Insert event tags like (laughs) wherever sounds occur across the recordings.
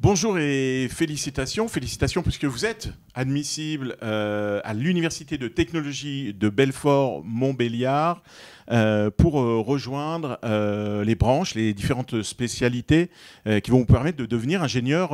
Bonjour et félicitations. Félicitations puisque vous êtes admissible euh, à l'Université de technologie de Belfort-Montbéliard pour euh, rejoindre les branches, les différentes spécialités qui vont vous permettre de devenir ingénieur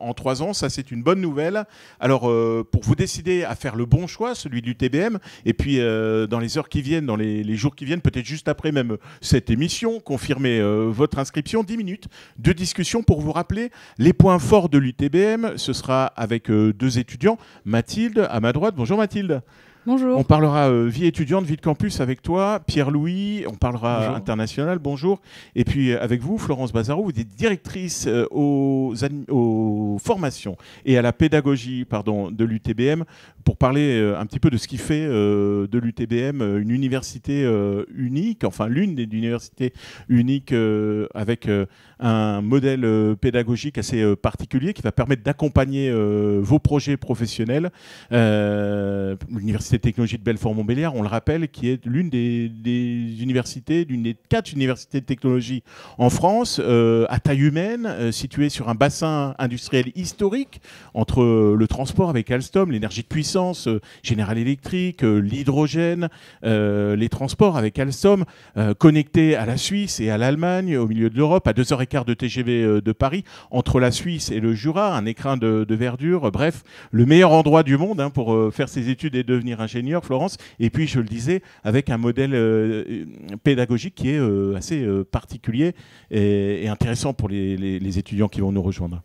en trois ans. Ça, c'est une bonne nouvelle. Alors, pour vous décider à faire le bon choix, celui du TBM, et puis dans les heures qui viennent, dans les, les jours qui viennent, peut-être juste après même cette émission, confirmez votre inscription. 10 minutes de discussion pour vous rappeler les points forts de l'UTBM. Ce sera avec deux étudiants. Mathilde, à ma droite. Bonjour Mathilde. Bonjour. On parlera euh, vie étudiante, vie de campus avec toi. Pierre-Louis, on parlera international, bonjour. Et puis euh, avec vous, Florence Bazarou, vous êtes directrice euh, aux, aux, formations et à la pédagogie pardon, de l'UTBM pour parler un petit peu de ce qui fait de l'UTBM une université unique, enfin l'une des universités uniques avec un modèle pédagogique assez particulier qui va permettre d'accompagner vos projets professionnels. L'université technologie de Belfort-Montbéliard, on le rappelle, qui est l'une des, universités, l'une des quatre universités de technologie en France, euh, à taille humaine, euh, située sur un bassin industriel historique entre euh, le transport avec Alstom, l'énergie de puissance, General Electric, l'hydrogène, les transports avec Alstom, connecté à la Suisse et à l'Allemagne, au milieu de l'Europe, à 2h15 de TGV de Paris, entre la Suisse et le Jura, un écrin de, verdure, bref, le meilleur endroit du monde hein, pour faire ses études et devenir ingénieur, Florence, et puis je le disais, avec un modèle euh, pédagogique qui est euh, assez euh, particulier et, intéressant pour les, étudiants qui vont nous rejoindre.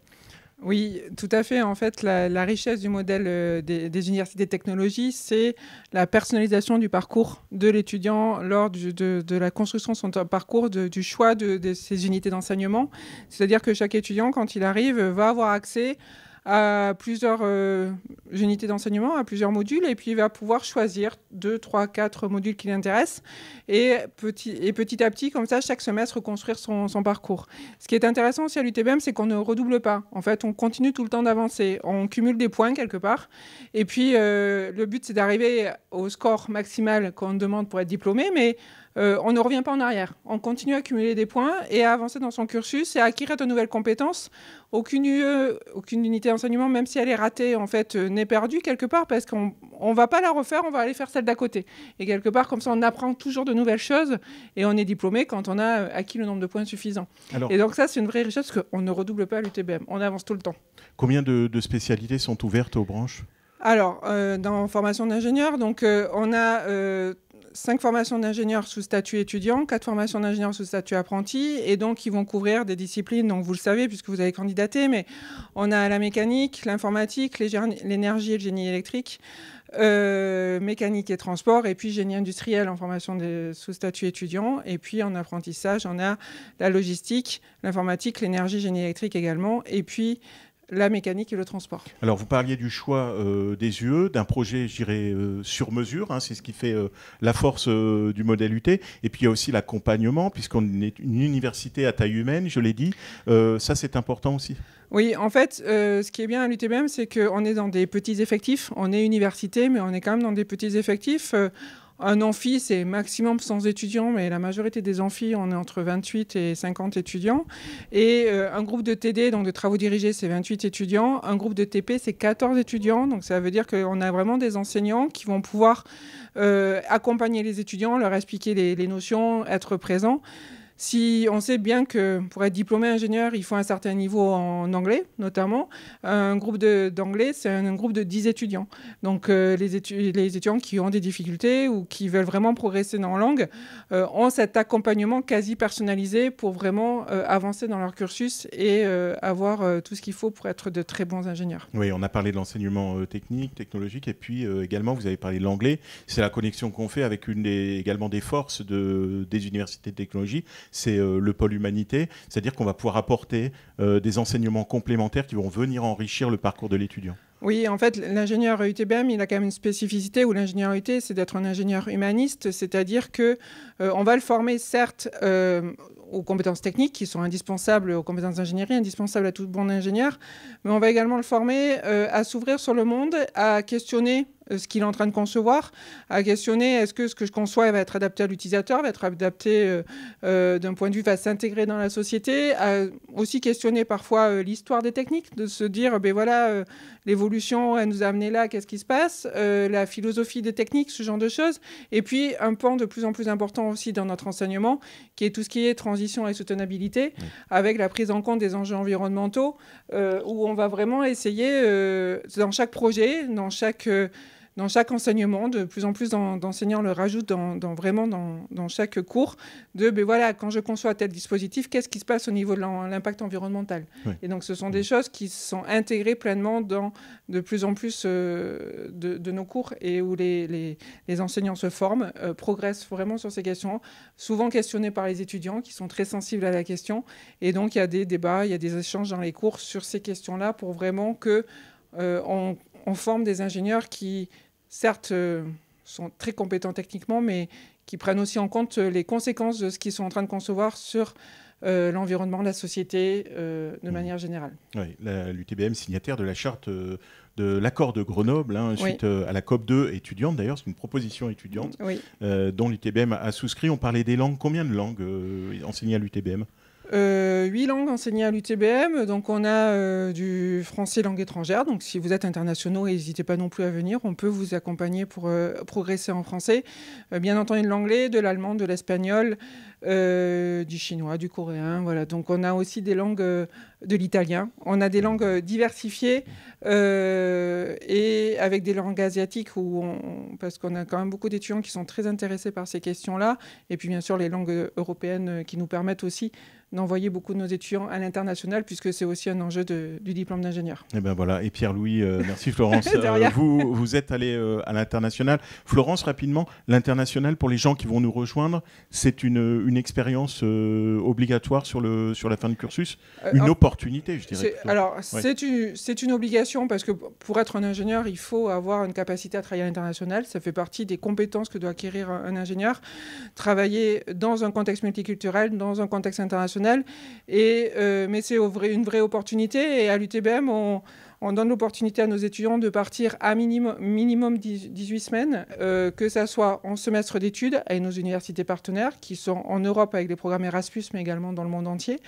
Oui, tout à fait. En fait, la, richesse du modèle des, universités de technologie, c'est la personnalisation du parcours de l'étudiant lors de, la construction de son parcours, du choix de, de ses unités d'enseignement. C'est-à-dire que chaque étudiant, quand il arrive, va avoir accès à plusieurs euh, unités d'enseignement, à plusieurs modules, et puis il va pouvoir choisir deux, trois, quatre modules qui l'intéressent, et petit, et petit à petit, comme ça, chaque semestre, construire son, parcours. Ce qui est intéressant aussi à l'UTBM, c'est qu'on ne redouble pas. En fait, on continue tout le temps d'avancer. On cumule des points quelque part, et puis euh, le but, c'est d'arriver au score maximal qu'on demande pour être diplômé, mais euh, on ne revient pas en arrière. On continue à accumuler des points et à avancer dans son cursus et à acquérir de nouvelles compétences. Aucune, aucune unité d'enseignement, même si elle est ratée, en fait, euh, n'est perdue quelque part parce qu'on ne va pas la refaire, on va aller faire celle d'à côté. Et quelque part, comme ça, on apprend toujours de nouvelles choses et on est diplômé quand on a acquis le nombre de points suffisant. et donc ça, c'est une vraie richesse parce qu'on ne redouble pas à l'UTBM. On avance tout le temps. Combien de, spécialités sont ouvertes aux branches? Alors, euh, dans formation d'ingénieur, donc on a cinq formations d'ingénieurs sous statut étudiant, quatre formations d'ingénieurs sous statut apprenti, et donc ils vont couvrir des disciplines, donc vous le savez puisque vous avez candidaté, mais on a la mécanique, l'informatique, l'énergie et le génie électrique, euh, mécanique et transport, et puis génie industriel en formation sous statut étudiant, et puis en apprentissage, on a la logistique, l'informatique, l'énergie, génie électrique également, et puis la mécanique et le transport. Alors, vous parliez du choix euh, des UE, d'un projet, je dirais, euh, sur mesure. Hein, c'est ce qui fait euh, la force du modèle UT. Et puis, il y a aussi l'accompagnement, puisqu'on est une université à taille humaine, je l'ai dit. ça, c'est important aussi. Oui, en fait, ce qui est bien à l'UTBM, c'est qu'on est dans des petits effectifs. On est université, mais on est quand même dans des petits effectifs. Un amphi, c'est maximum 100 étudiants, mais la majorité des amphis, on est entre 28 et 50 étudiants. Et euh, un groupe de TD, donc de travaux dirigés, c'est 28 étudiants. Un groupe de TP, c'est 14 étudiants. Donc ça veut dire qu'on a vraiment des enseignants qui vont pouvoir euh, accompagner les étudiants, leur expliquer les notions, être présents. Si on sait bien que pour être diplômé ingénieur, il faut un certain niveau en anglais, notamment, un groupe d'anglais, c'est un, groupe de 10 étudiants. Donc euh, les, étudiants qui ont des difficultés ou qui veulent vraiment progresser dans la langue euh, ont cet accompagnement quasi personnalisé pour vraiment euh, avancer dans leur cursus et avoir tout ce qu'il faut pour être de très bons ingénieurs. Oui, on a parlé de l'enseignement technique, technologique, et puis également, vous avez parlé de l'anglais. C'est la connexion qu'on fait avec une des, également des forces de, des universités de technologie c'est euh, le pôle humanité, c'est-à-dire qu'on va pouvoir apporter euh, des enseignements complémentaires qui vont venir enrichir le parcours de l'étudiant. Oui, en fait, l'ingénieur UTBM, il a quand même une spécificité où l'ingénieur UT, c'est d'être un ingénieur humaniste, c'est-à-dire que euh, on va le former certes aux compétences techniques qui sont indispensables aux compétences d'ingénierie, indispensables à tout bon ingénieur, mais on va également le former à s'ouvrir sur le monde, à questionner ce qu'il est en train de concevoir, à questionner est-ce que ce que je conçois va être adapté à l'utilisateur, va être adapté d'un point de vue, va s'intégrer dans la société, à aussi questionner parfois l'histoire des techniques, de se dire, ben voilà, l'évolution, elle nous a amené là, qu'est-ce qui se passe, la philosophie des techniques, ce genre de choses. Et puis, un pan de plus en plus important aussi dans notre enseignement, qui est tout ce qui est transition et soutenabilité, avec la prise en compte des enjeux environnementaux, où on va vraiment essayer, dans chaque projet, dans chaque dans chaque enseignement, de plus en plus d'enseignants le rajoutent dans, vraiment dans, chaque cours, de ben voilà, quand je conçois tel dispositif, qu'est-ce qui se passe au niveau de l'impact environnemental? Et donc ce sont des choses qui sont intégrées pleinement dans de plus en plus euh, de, nos cours et où les, les, enseignants se forment, euh, progressent vraiment sur ces questions, souvent questionnés par les étudiants qui sont très sensibles à la question. Et donc il y a des débats, il y a des échanges dans les cours sur ces questions-là pour vraiment que euh, on forme des ingénieurs qui certes, euh, sont très compétents techniquement, mais qui prennent aussi en compte les conséquences de ce qu'ils sont en train de concevoir sur euh, l'environnement, la société, euh, de mmh. manière générale. Oui, l'UTBM signataire de la charte de l'accord de Grenoble, hein, suite à la COP 2 étudiante d'ailleurs, c'est une proposition étudiante dont l'UTBM a souscrit. On parlait des langues. Combien de langues enseignées à l'UTBM? euh, huit langues enseignées à l'UTBM. Donc, on a euh, du français langue étrangère. Donc, si vous êtes internationaux, n'hésitez pas non plus à venir. On peut vous accompagner pour euh, progresser en français. bien entendu, de l'anglais, de l'allemand, de l'espagnol, du chinois, du coréen. Voilà. Donc, on a aussi des langues de l'italien. On a des langues diversifiées et avec des langues asiatiques où parce qu'on a quand même beaucoup d'étudiants qui sont très intéressés par ces questions-là. Et puis, bien sûr, les langues européennes qui nous permettent aussi d'envoyer beaucoup de nos étudiants à l'international, puisque c'est aussi un enjeu du diplôme d'ingénieur. Et eh ben voilà. Et Pierre-Louis, euh, merci Florence. (laughs) Euh, vous, vous êtes allé euh, à l'international. Florence, rapidement, l'international, pour les gens qui vont nous rejoindre, c'est une, une expérience obligatoire sur, le, sur la fin du cursus Une opportunité, je dirais. Alors, c'est une, une obligation, parce que pour être un ingénieur, il faut avoir une capacité à travailler à l'international. Ça fait partie des compétences que doit acquérir un ingénieur. Travailler dans un contexte multiculturel, dans un contexte international et, euh, mais c'est une vraie opportunité. Et à l'UTBM, on, donne l'opportunité à nos étudiants de partir à minimum, minimum 18 semaines, euh, que ce soit en semestre d'études avec nos universités partenaires, qui sont en Europe avec des programmes Erasmus, mais également dans le monde entier,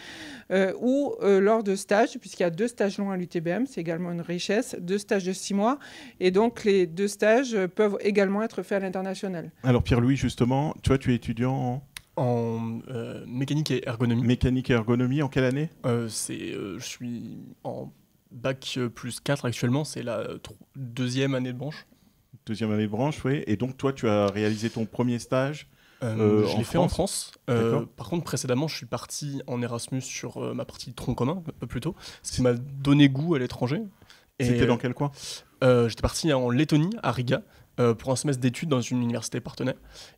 euh, ou lors de stages, puisqu'il y a deux stages longs à l'UTBM, c'est également une richesse, deux stages de six mois. Et donc, les deux stages peuvent également être faits à l'international. Alors, Pierre-Louis, justement, toi, tu es étudiant en en euh, mécanique et ergonomie. Mécanique et ergonomie, en quelle année? Euh, c'est, euh, Je suis en bac plus 4 actuellement, c'est la deuxième année de branche. Deuxième année de branche, oui. Et donc toi, tu as réalisé ton premier stage Je l'ai fait en France. par contre, précédemment, je suis parti en Erasmus sur ma partie tronc commun, un peu plus tôt, ce qui m'a donné goût à l'étranger. C'était dans quel coin? J'étais parti en Lettonie, à Riga. Euh, pour un semestre d'études dans une université partenaire.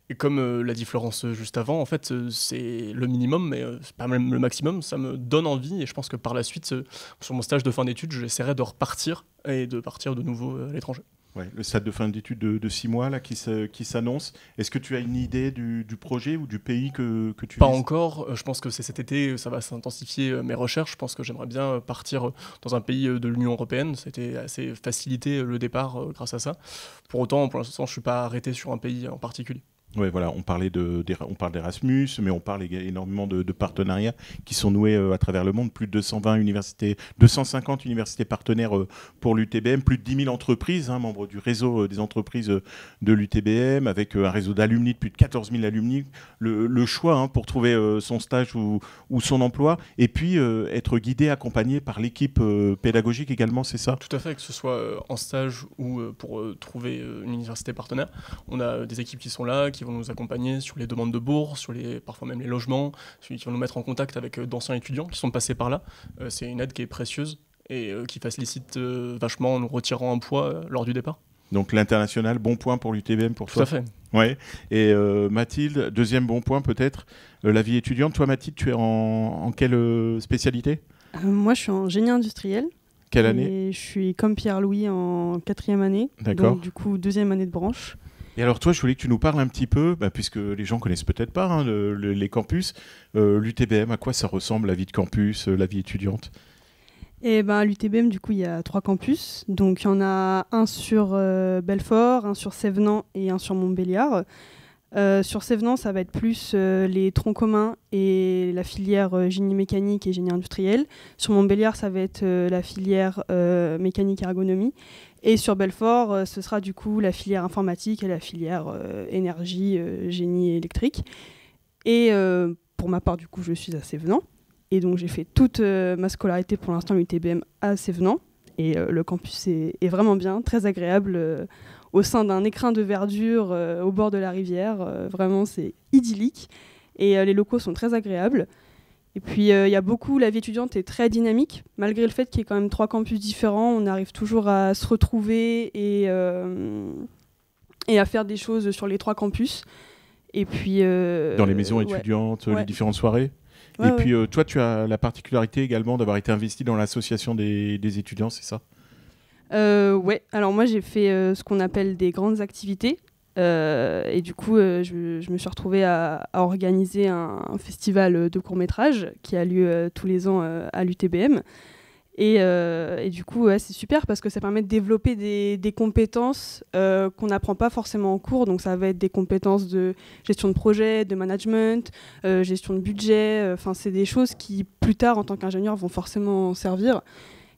Et comme euh, l'a dit Florence euh, juste avant, en fait, c'est le minimum, mais pas même le maximum. Ça me donne envie et je pense que par la suite, sur mon stage de fin d'études, j'essaierai de repartir et de partir de nouveau à l'étranger. Ouais, le stade de fin d'études de, six mois là, qui s'annonce. Est-ce que tu as une idée du, projet ou du pays que, que tu Pas encore. Euh, je pense que c'est cet été, ça va s'intensifier euh, mes recherches. Je pense que j'aimerais bien partir dans un pays de l'Union européenne. C'était assez facilité le départ euh, grâce à ça. Pour autant, pour l'instant, je ne suis pas arrêté sur un pays en particulier. Voilà, on, parlait de, parle d'Erasmus, mais on parle énormément de, partenariats qui sont noués euh, à travers le monde. Plus de 220 universités, 250 universités partenaires euh, pour l'UTBM, plus de 10 000 entreprises, hein, membres du réseau euh, des entreprises de l'UTBM, avec un réseau d'alumni de plus de 14 000 alumni. Le, choix hein, pour trouver son stage ou, son emploi, et puis être guidé, accompagné par l'équipe pédagogique également, c'est ça? Tout à fait, que ce soit en stage ou pour trouver une université partenaire. On a des équipes qui sont là, qui vont nous accompagner sur les demandes de bourse, sur les, parfois même les logements, qui vont nous mettre en contact avec euh, d'anciens étudiants qui sont passés par là. Euh, c'est une aide qui est précieuse et euh, qui facilite vachement en nous retirant un poids lors du départ. Donc l'international, bon point pour l'UTBM pour toi Tout à fait. Ouais. Et Mathilde, deuxième bon point peut-être, la vie étudiante. Toi Mathilde, tu es en, quelle spécialité? Moi je suis en génie industriel. Quelle année? Je suis comme Pierre-Louis en quatrième année. D'accord. Donc du coup deuxième année de branche. Et alors toi, je voulais que tu nous parles un petit peu, bah, puisque les gens connaissent peut-être pas hein, les campus, euh, l'UTBM, à quoi ça ressemble la vie de campus, euh, la vie étudiante? Et ben, l'UTBM, du coup, il y a trois campus. Donc, il y en a un sur euh, Belfort, un sur Sévenant et un sur Montbéliard. Euh, sur Sévenant, ça va être plus euh, les troncs communs et la filière génie mécanique et génie industriel. Sur Montbéliard, ça va être la filière mécanique ergonomie. Et sur Belfort, ce sera du coup la filière informatique et la filière énergie, génie électrique. Et pour ma part, du coup, je suis à Sévenant. Et donc j'ai fait toute euh, ma scolarité pour l'instant UTBM à Sévenant. Et euh, le campus est, vraiment bien, très agréable, euh, au sein d'un écrin de verdure au bord de la rivière. vraiment, c'est idyllique. Et les locaux sont très agréables. Et puis il y a beaucoup, la vie étudiante est très dynamique, malgré le fait qu'il y ait quand même trois campus différents, on arrive toujours à se retrouver et, et à faire des choses sur les trois campus. Et puis dans les maisons étudiantes, les différentes soirées et puis, euh, toi, tu as la particularité également d'avoir été investi dans l'association des, étudiants, c'est ça? Euh, Ouais, alors moi, j'ai fait euh, ce qu'on appelle des grandes activités. et du coup, je, me suis retrouvée à, organiser un, festival de courts-métrages qui a lieu tous les ans à l'UTBM. Euh, et, du coup, c'est super parce que ça permet de développer des, compétences euh, qu'on n'apprend pas forcément en cours. Donc, ça va être des compétences de gestion de projet, de management, euh, gestion de budget. Enfin, c'est des choses qui, plus tard, en tant qu'ingénieur, vont forcément servir.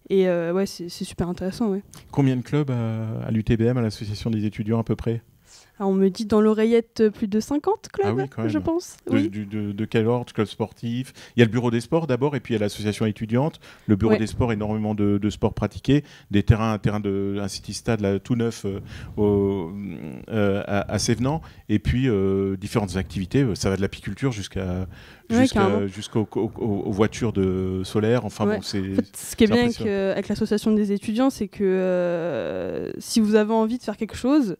Et ouais, c'est super intéressant. Combien de clubs à l'UTBM, à l'association des étudiants à peu près? Ah, on me dit dans l'oreillette euh, plus de 50 clubs, ah je pense. De, oui. de, quel ordre Club sportif? Il y a le bureau des sports d'abord, et puis il y a l'association étudiante. Le bureau des sports, énormément de, sports pratiqués. Des terrains, un terrain de un city stade là, tout neuf euh, euh, à, à, Sévenant. Et puis différentes activités. Ça va de l'apiculture jusqu'à jusqu'aux voitures de solaire. Enfin bon, c'est. ce qui est bien avec, l'association des étudiants, c'est que si vous avez envie de faire quelque chose,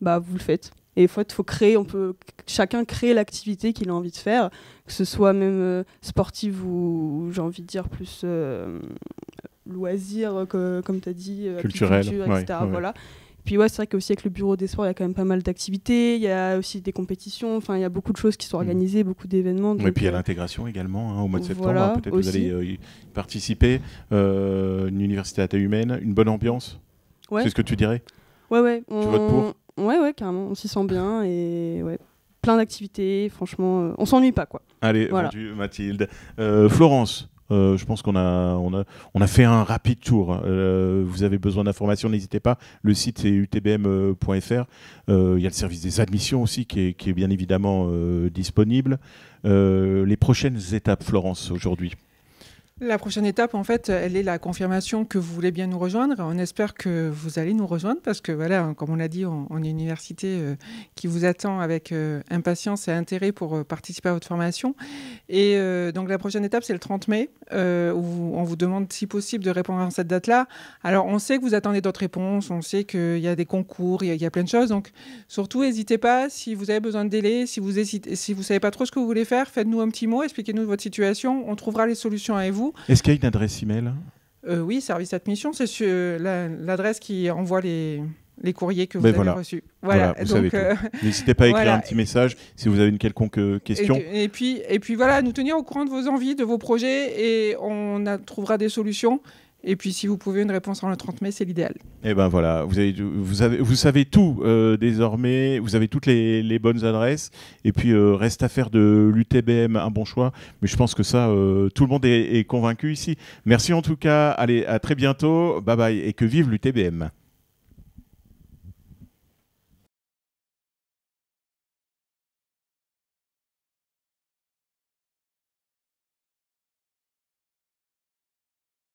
bah, vous le faites. Et il faut, faut créer, on peut chacun créer l'activité qu'il a envie de faire, que ce soit même euh, sportive ou, j'ai envie de dire plus euh, loisir, comme tu as dit, euh, culturel, etc. Voilà. Puis ouais, c'est vrai qu'aussi avec le bureau des sports, il y a quand même pas mal d'activités, il y a aussi des compétitions, enfin il y a beaucoup de choses qui sont mm. organisées, beaucoup d'événements. Et puis il y a l'intégration également hein, au mois de septembre, hein, peut-être que vous allez y participer, une université à taille humaine, une bonne ambiance. C'est ce que tu dirais? Ouais, ouais. Tu votes pour? Ouais, ouais, carrément. On s'y sent bien et ouais, plein d'activités. Franchement, euh, on s'ennuie pas, quoi. Allez, voilà. Mathilde. Euh, Florence. Euh, je pense qu'on a, on a, on a fait un rapide tour. vous avez besoin d'informations, n'hésitez pas. Le site c'est utbm.fr. Il y a le service des admissions aussi qui est, qui est bien évidemment disponible. les prochaines étapes, Florence, aujourd'hui? La prochaine étape, en fait, elle est la confirmation que vous voulez bien nous rejoindre. On espère que vous allez nous rejoindre parce que, voilà, comme on l'a dit, on, est une université euh, qui vous attend avec euh, impatience et intérêt pour euh, participer à votre formation. Et donc, la prochaine étape, c'est le 30 mai, où on vous demande, si possible, de répondre à cette date-là. Alors, on sait que vous attendez d'autres réponses, on sait qu'il y a des concours, il y, a plein de choses. Donc, surtout, n'hésitez pas, si vous avez besoin de délai, si vous ne si vous savez pas trop ce que vous voulez faire, faites-nous un petit mot, expliquez-nous votre situation. On trouvera les solutions avec vous. Est-ce qu'il y a une adresse email? Euh, Oui, service admission, c'est l'adresse qui envoie les, les courriers que vous ben avez reçus. Voilà, euh, (laughs) N'hésitez pas à écrire un petit message si vous avez une quelconque euh, question. Et, puis, et puis voilà, nous tenir au courant de vos envies, de vos projets, et on trouvera des solutions. Et puis, si vous pouvez une réponse en le 30 mai, c'est l'idéal. Et eh ben voilà, vous, avez, vous, avez, vous savez tout euh, désormais, vous avez toutes les, bonnes adresses. Et puis, euh, reste à faire de l'UTBM un bon choix. Mais je pense que ça, euh, tout le monde est, est convaincu ici. Merci en tout cas. Allez, à très bientôt. Bye bye. Et que vive l'UTBM.